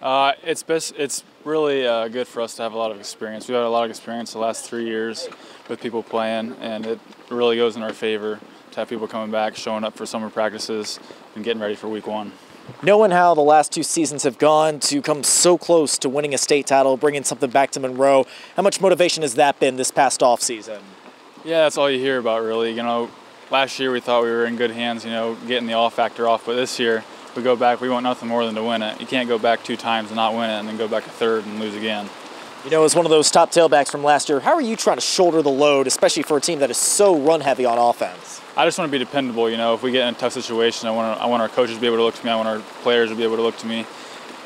Uh, it's best. It's really uh, good for us to have a lot of experience. We've had a lot of experience the last three years with people playing, and it really goes in our favor to have people coming back, showing up for summer practices, and getting ready for week one. Knowing how the last two seasons have gone to come so close to winning a state title, bringing something back to Monroe, how much motivation has that been this past off season? Yeah, that's all you hear about, really. You know, last year we thought we were in good hands, you know, getting the all factor off, but this year we go back, we want nothing more than to win it. You can't go back two times and not win it and then go back a third and lose again. You know, as one of those top tailbacks from last year, how are you trying to shoulder the load, especially for a team that is so run heavy on offense? I just want to be dependable. You know, if we get in a tough situation, I want to, I want our coaches to be able to look to me. I want our players to be able to look to me,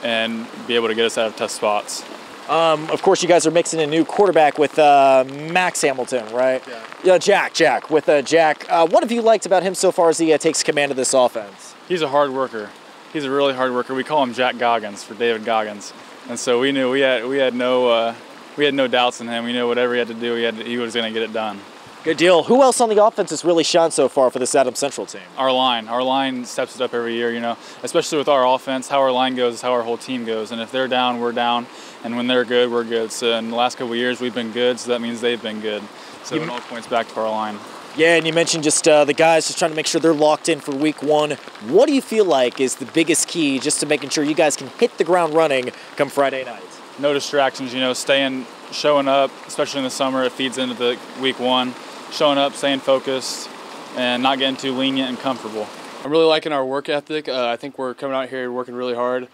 and be able to get us out of tough spots. Um, of course, you guys are mixing a new quarterback with uh, Max Hamilton, right? Yeah. Yeah, Jack. Jack with uh, Jack. Uh, what have you liked about him so far as he uh, takes command of this offense? He's a hard worker. He's a really hard worker. We call him Jack Goggins for David Goggins, and so we knew we had we had no uh, we had no doubts in him. We knew whatever he had to do, he had to, he was going to get it done. Good deal. Who else on the offense has really shone so far for this Adams Central team? Our line, our line steps it up every year. You know, especially with our offense, how our line goes is how our whole team goes. And if they're down, we're down, and when they're good, we're good. So in the last couple of years, we've been good, so that means they've been good. So it all points back to our line. Yeah, and you mentioned just uh, the guys just trying to make sure they're locked in for week one. What do you feel like is the biggest key just to making sure you guys can hit the ground running come Friday night? No distractions. You know, staying, showing up, especially in the summer, it feeds into the week one. Showing up, staying focused, and not getting too lenient and comfortable. I'm really liking our work ethic. Uh, I think we're coming out here working really hard.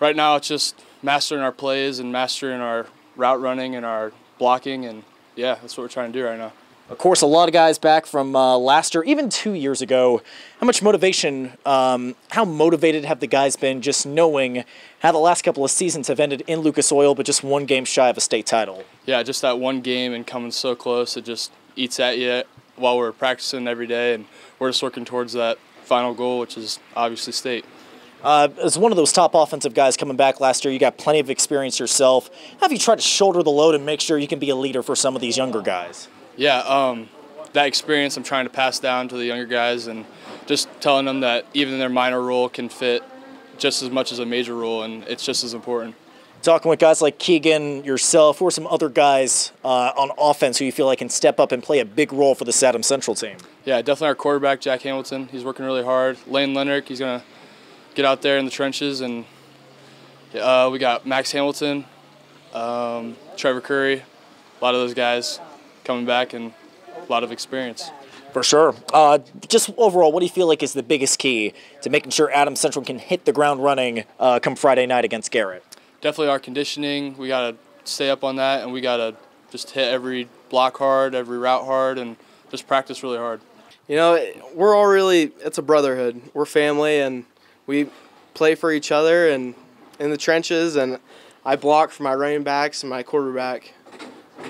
Right now, it's just mastering our plays and mastering our route running and our blocking, and yeah, that's what we're trying to do right now. Of course, a lot of guys back from uh, last year, even two years ago. How much motivation, um, how motivated have the guys been just knowing how the last couple of seasons have ended in Lucas Oil, but just one game shy of a state title? Yeah, just that one game and coming so close, it just eats at you while we're practicing every day, and we're just working towards that final goal, which is obviously state. Uh, as one of those top offensive guys coming back last year, you got plenty of experience yourself. How have you tried to shoulder the load and make sure you can be a leader for some of these younger guys? Yeah, um, that experience I'm trying to pass down to the younger guys and just telling them that even their minor role can fit just as much as a major role, and it's just as important. Talking with guys like Keegan, yourself, or some other guys uh, on offense who you feel like can step up and play a big role for the Adams Central team. Yeah, definitely our quarterback, Jack Hamilton. He's working really hard. Lain Lengerich, he's going to get out there in the trenches. And uh, we got Max Hamilton, um, Trevor Curry, a lot of those guys coming back and a lot of experience. For sure. Uh, just overall, what do you feel like is the biggest key to making sure Adams Central can hit the ground running uh, come Friday night against Garrett? Definitely our conditioning. We got to stay up on that, and we got to just hit every block hard, every route hard, and just practice really hard. You know, we're all really, it's a brotherhood. We're family, and we play for each other and in the trenches, and I block for my running backs and my quarterback.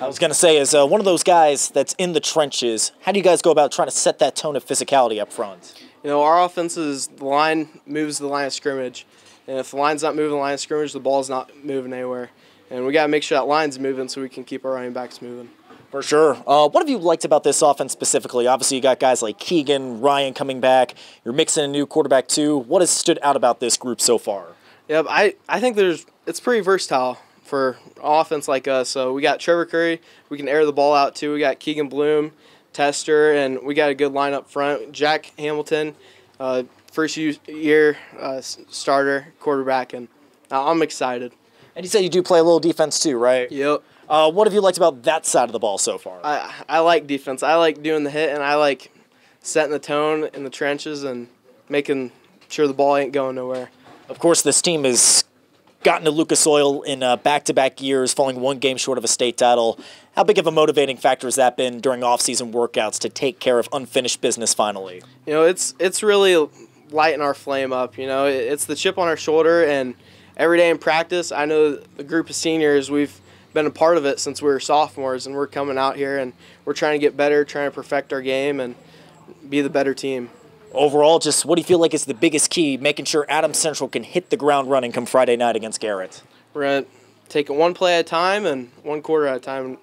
I was going to say, as uh, one of those guys that's in the trenches, how do you guys go about trying to set that tone of physicality up front? You know, our offense is the line moves the line of scrimmage. And if the line's not moving the line of scrimmage, the ball's not moving anywhere. And we got to make sure that line's moving so we can keep our running backs moving. For sure. Uh, what have you liked about this offense specifically? Obviously, you got guys like Keegan, Ryan coming back. You're mixing a new quarterback too. What has stood out about this group so far? Yep, I, I think there's it's pretty versatile for offense like us. So we got Trevor Curry. We can air the ball out too. We got Keegan Bluhm, Tester, and we got a good line up front. Jack Hamilton, uh, first year uh, starter quarterback, and I'm excited. And you said you do play a little defense too, right? Yep. Uh, what have you liked about that side of the ball so far? I, I like defense. I like doing the hit, and I like setting the tone in the trenches and making sure the ball ain't going nowhere. Of course, this team has gotten to Lucas Oil in uh, back-to-back years, falling one game short of a state title. How big of a motivating factor has that been during off-season workouts to take care of unfinished business finally? You know, it's it's really lighting our flame up. You know, it's the chip on our shoulder, and every day in practice, I know the group of seniors we've been a part of it since we were sophomores, and we're coming out here and we're trying to get better, trying to perfect our game, and be the better team. Overall, just what do you feel like is the biggest key, making sure Adams Central can hit the ground running come Friday night against Garrett? We're gonna take it one play at a time and one quarter at a time,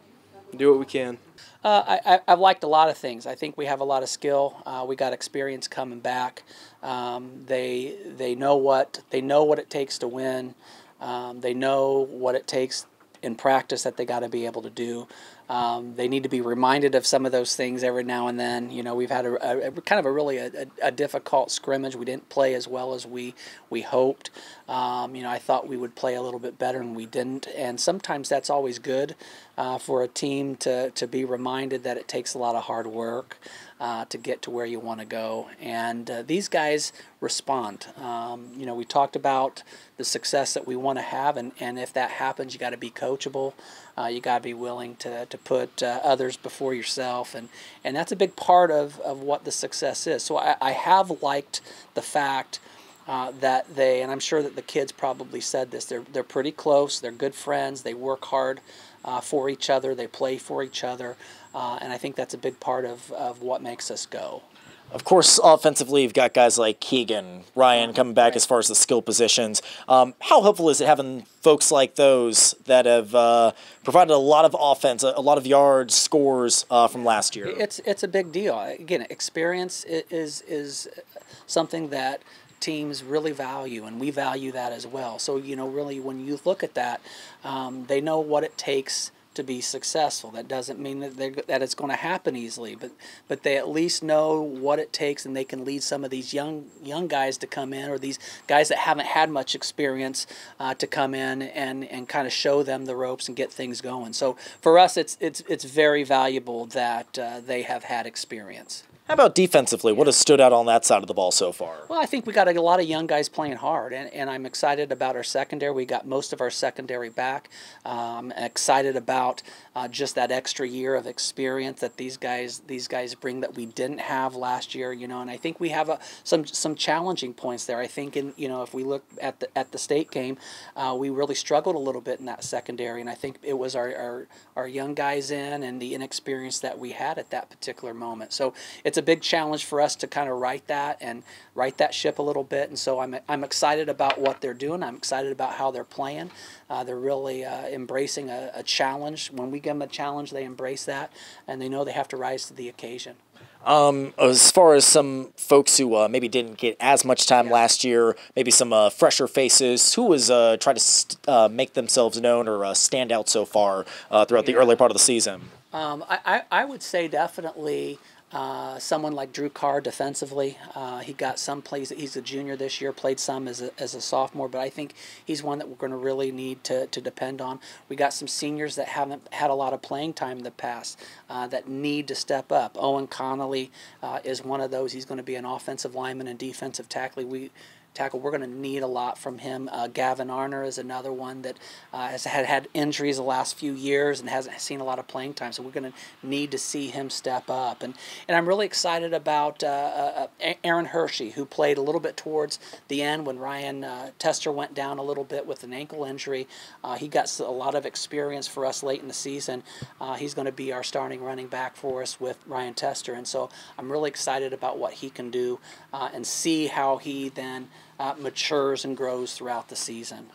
and do what we can. Uh, I, have liked a lot of things. I think we have a lot of skill. Uh, we got experience coming back. Um, they they know what they know what it takes to win. Um, they know what it takes in practice that they got to be able to do. Um, they need to be reminded of some of those things every now and then. You know, we've had a, a, a kind of a really a, a, difficult scrimmage. We didn't play as well as we we hoped. Um, you know, I thought we would play a little bit better, and we didn't. And sometimes that's always good uh, for a team to to be reminded that it takes a lot of hard work uh, to get to where you want to go. And uh, these guys respond. Um, you know, we talked about the success that we want to have, and, and if that happens, you got to be coachable. Uh, you got to be willing to, to put uh, others before yourself, and, and that's a big part of, of what the success is. So I, I have liked the fact uh, that they, and I'm sure that the kids probably said this, they're, they're pretty close, they're good friends, they work hard uh, for each other, they play for each other. Uh, and I think that's a big part of, of what makes us go. Of course, offensively, you've got guys like Keegan, Ryan coming back as far as the skill positions. Um, how helpful is it having folks like those that have uh, provided a lot of offense, a, lot of yards, scores uh, from last year? It's it's a big deal. Again, experience is is something that teams really value, and we value that as well. So you know, really, when you look at that, um, they know what it takes to be successful. That doesn't mean that that it's going to happen easily, but but they at least know what it takes, and they can lead some of these young young guys to come in, or these guys that haven't had much experience uh, to come in and and kind of show them the ropes and get things going. So for us, it's it's it's very valuable that uh, they have had experience. How about defensively? What has stood out on that side of the ball so far? Well, I think we got a lot of young guys playing hard, and, and I'm excited about our secondary. We got most of our secondary back. Um, excited about uh, just that extra year of experience that these guys these guys bring that we didn't have last year. You know, and I think we have a, some some challenging points there. I think in you know if we look at the at the state game, uh, we really struggled a little bit in that secondary, and I think it was our, our our young guys in and the inexperience that we had at that particular moment. So it's a big challenge for us to kind of right that and right that ship a little bit. And so I'm I'm excited about what they're doing. I'm excited about how they're playing. Uh, they're really uh, embracing a, a challenge. When we give them a challenge, they embrace that, and they know they have to rise to the occasion. Um, as far as some folks who uh, maybe didn't get as much time yeah. last year, maybe some uh, fresher faces, who was uh, tried to st- uh, make themselves known or uh, stand out so far uh, throughout yeah. the early part of the season? Um, I, I, I would say definitely uh, someone like Drew Carr defensively, uh, he got some plays. He's a junior this year, played some as a, as a sophomore, but I think he's one that we're going to really need to, to depend on. We got some seniors that haven't had a lot of playing time in the past uh, that need to step up. Owen Connolly uh, is one of those. He's going to be an offensive lineman and defensive tackle. We tackle. We're going to need a lot from him. Uh, Gavin Arner is another one that uh, has had had injuries the last few years and hasn't seen a lot of playing time. So we're going to need to see him step up. And and I'm really excited about uh, uh, uh Aaron Hershey, who played a little bit towards the end when Ryan uh, Tester went down a little bit with an ankle injury. he got a lot of experience for us late in the season. he's going to be our starting running back for us with Ryan Tester. And so I'm really excited about what he can do and see how he then uh, matures and grows throughout the season.